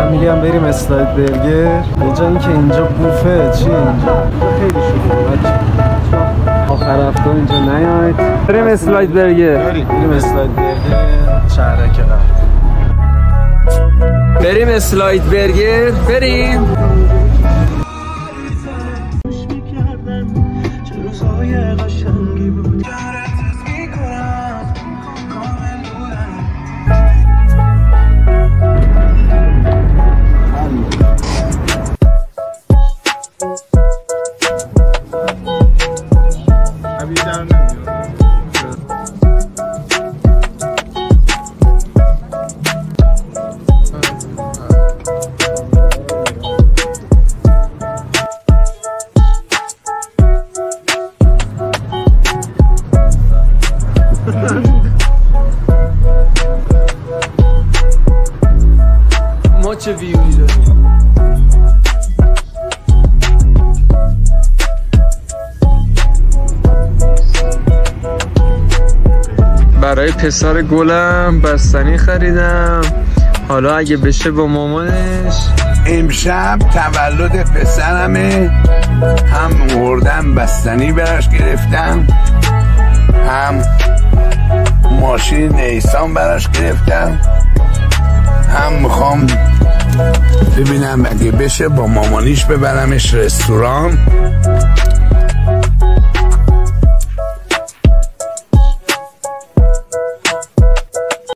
من میگم بریم اسلاید برگر اینجا که اینجا بوفه چی اینجا خیلی شکوه آخر هفته اینجا نیاید بریم اسلاید برگر بریم اسلاید برگر شهرک بریم اسلاید برگر بریم ما چه ویوی داریم برای پسر گلم بستنی خریدم. حالا اگه بشه با مامانش. امشب تولد پسرمه. هم مردم بستنی براش گرفتم. هم ماشین نیسان براش گرفتم. هم می‌خوام ببینم اگه بشه با مامانیش ببرمش رستوران.